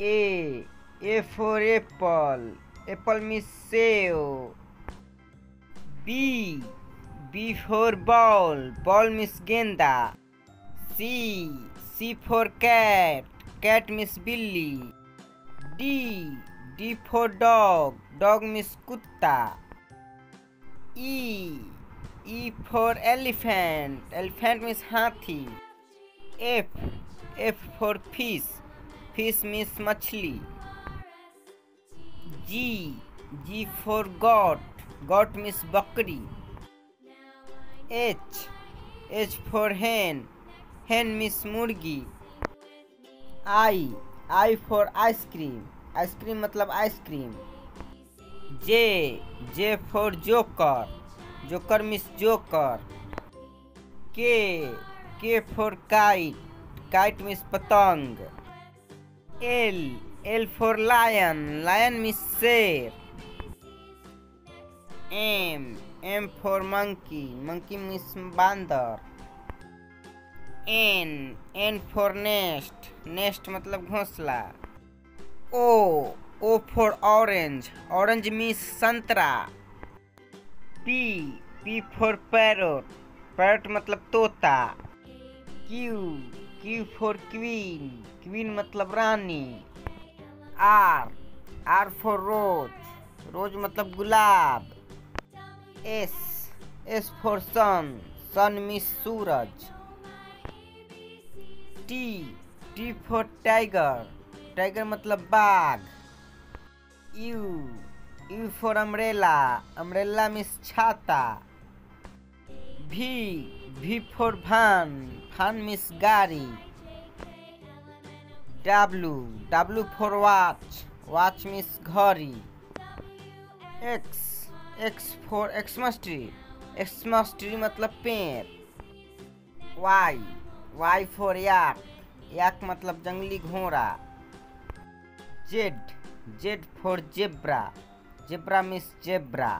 A. A for apple. Apple means seo. B. B for ball. Ball means genda. C. C for cat. Cat means billy. D. D for dog. Dog means kutta. E. E for elephant. Elephant means hathi. F. F for fish. Fish means मछली G G for goat goat means बकरी H H for hen hen means मुर्गी I I for ice cream ice cream मतलब ice cream J J for joker joker means joker K K for kite kite means पतंग L. L for lion. Lion means शेर. M. M for monkey. Monkey means बांदर. N. N for nest. Nest मतलब घोंसला. O. O for orange. Orange means संतरा. P. P for parrot. Parrot मतलब तोता. Q. Q for queen queen मतलब रानी. R R for rose rose मतलब गुलाब. S S for sun sun miss Suraj. T T for tiger tiger मतलब बाघ. U U for umbrella umbrella miss छाता. भी V for van van मिस गाड़ी W W for watch watch miss घड़ी X X for Xmas tree Xmas tree मतलब पेड़. Y Y for yak yak मतलब जंगली घोड़ा. Z Z for zebra zebra means zebra